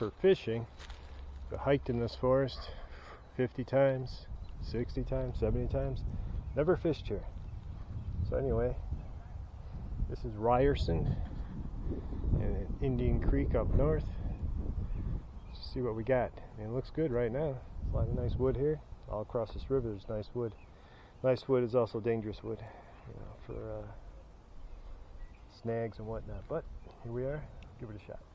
for fishing, but hiked in this forest 50 times, 60 times, 70 times. Never fished here. So anyway, this is Ryerson and Indian Creek up north. Let's see what we got. I mean, it looks good right now. a lot of nice wood here. All across this river there's nice wood. Nice wood is also dangerous wood, you know, for uh, snags and whatnot. But here we are. Give it a shot.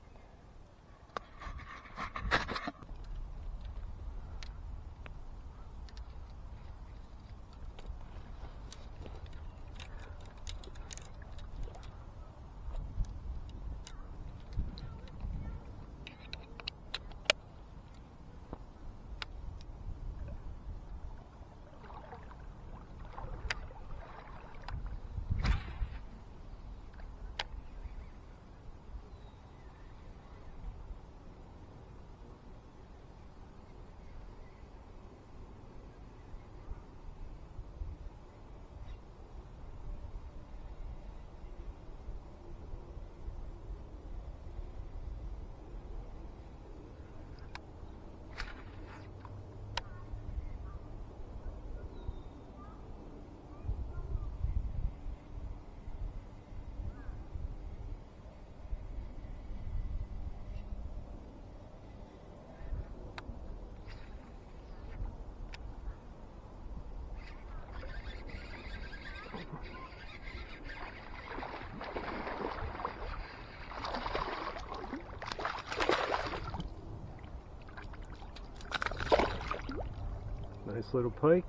Nice little pike.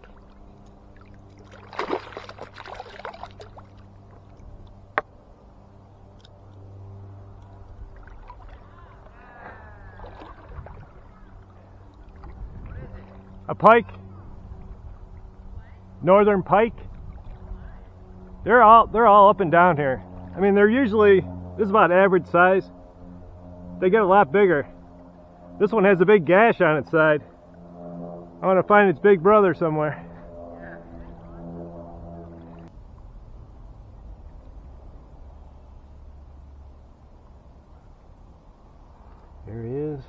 A pike. Northern pike. They're all they're all up and down here. I mean, they're usually this is about average size. They get a lot bigger. This one has a big gash on its side. I want to find its big brother somewhere. There he is.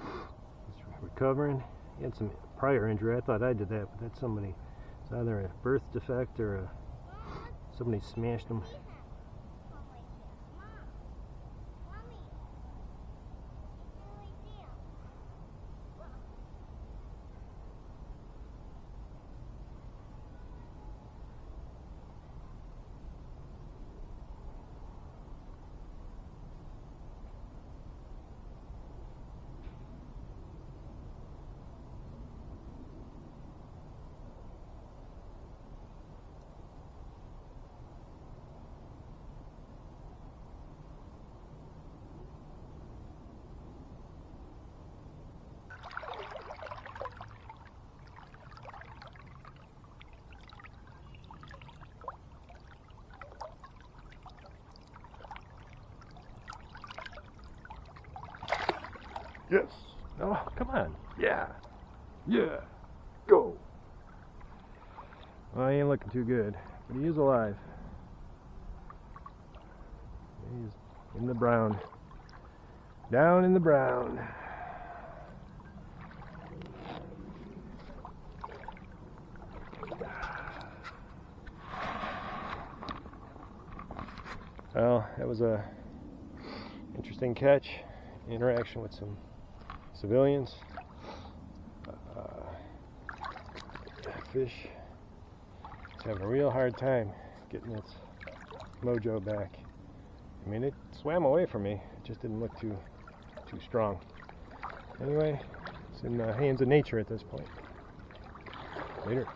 He's recovering. He had some prior injury. I thought I did that, but that's somebody. It's either a birth defect or a, somebody smashed him. Yes. Oh, come on. Yeah. Yeah. Go. Well, he ain't looking too good, but he is alive. He's in the brown. Down in the brown. Well, that was a interesting catch. Interaction with some civilians. Uh, fish is having a real hard time getting its mojo back. I mean, it swam away from me. It just didn't look too too strong. Anyway, it's in the hands of nature at this point. Later.